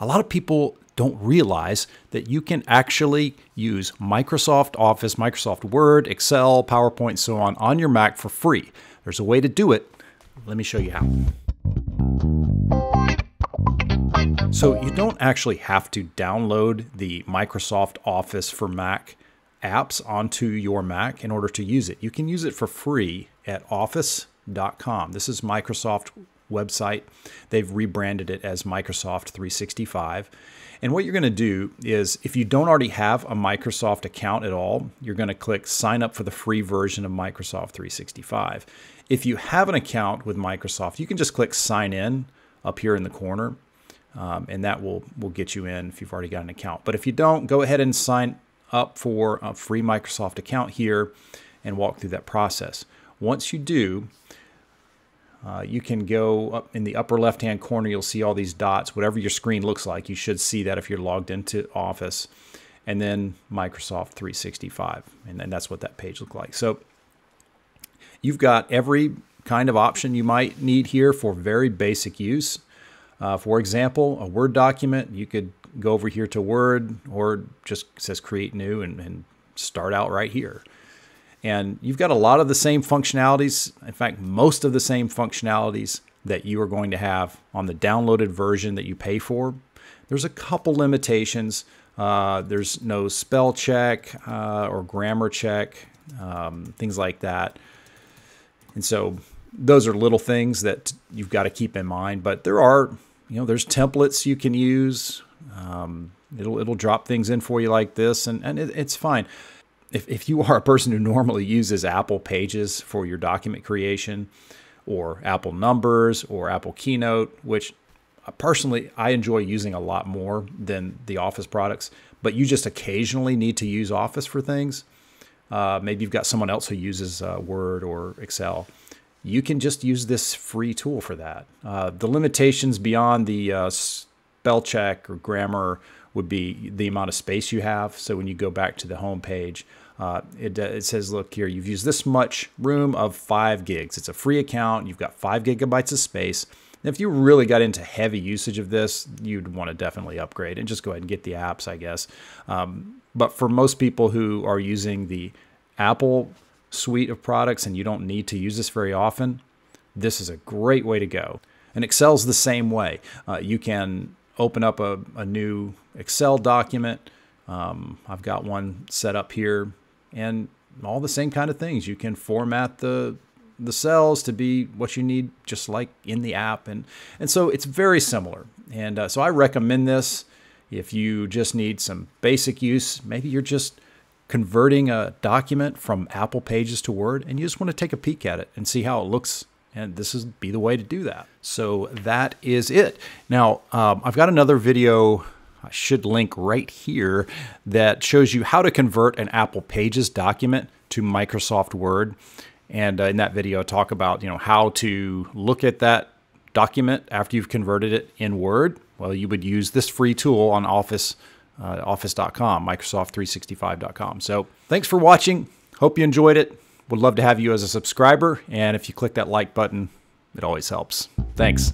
a lot of people don't realize that you can actually use Microsoft Office, Microsoft Word, Excel, PowerPoint, so on on your Mac for free. There's a way to do it. Let me show you how. So you don't actually have to download the Microsoft Office for Mac apps onto your Mac in order to use it. You can use it for free at office.com. This is Microsoft website. They've rebranded it as Microsoft 365. And what you're going to do is if you don't already have a Microsoft account at all, you're going to click sign up for the free version of Microsoft 365. If you have an account with Microsoft, you can just click sign in up here in the corner. Um, and that will, will get you in if you've already got an account. But if you don't, go ahead and sign up for a free Microsoft account here and walk through that process. Once you do, uh, you can go up in the upper left hand corner, you'll see all these dots, whatever your screen looks like. You should see that if you're logged into Office, and then Microsoft 365. And then that's what that page looks like. So you've got every kind of option you might need here for very basic use. Uh, for example, a Word document, you could go over here to Word or just says create new and, and start out right here. And you've got a lot of the same functionalities, in fact, most of the same functionalities that you are going to have on the downloaded version that you pay for. There's a couple limitations. Uh, there's no spell check uh, or grammar check, um, things like that. And so those are little things that you've got to keep in mind. But there are, you know, there's templates you can use. Um, it'll it'll drop things in for you like this, and and it, it's fine if, if you are a person who normally uses Apple Pages for your document creation, or Apple Numbers, or Apple Keynote, which personally I enjoy using a lot more than the Office products, but you just occasionally need to use Office for things. Uh, maybe you've got someone else who uses uh, Word or Excel. You can just use this free tool for that. Uh, the limitations beyond the uh, spell check or grammar would be the amount of space you have. So when you go back to the home page, uh, it, uh, it says, look here, you've used this much room of five gigs. It's a free account. You've got five gigabytes of space. And if you really got into heavy usage of this, you'd want to definitely upgrade and just go ahead and get the apps, I guess. Um, but for most people who are using the Apple suite of products and you don't need to use this very often, this is a great way to go. And Excel's the same way. Uh, you can open up a, a new Excel document. Um, I've got one set up here and all the same kind of things. You can format the the cells to be what you need, just like in the app, and and so it's very similar. And uh, so I recommend this if you just need some basic use. Maybe you're just converting a document from Apple Pages to Word, and you just want to take a peek at it and see how it looks. And this is be the way to do that. So that is it. Now um, I've got another video I should link right here that shows you how to convert an Apple Pages document to Microsoft Word. And uh, in that video, I talk about you know how to look at that document after you've converted it in Word. Well, you would use this free tool on Office, uh, Office.com, Microsoft365.com. So thanks for watching. Hope you enjoyed it. Would love to have you as a subscriber. And if you click that like button, it always helps. Thanks.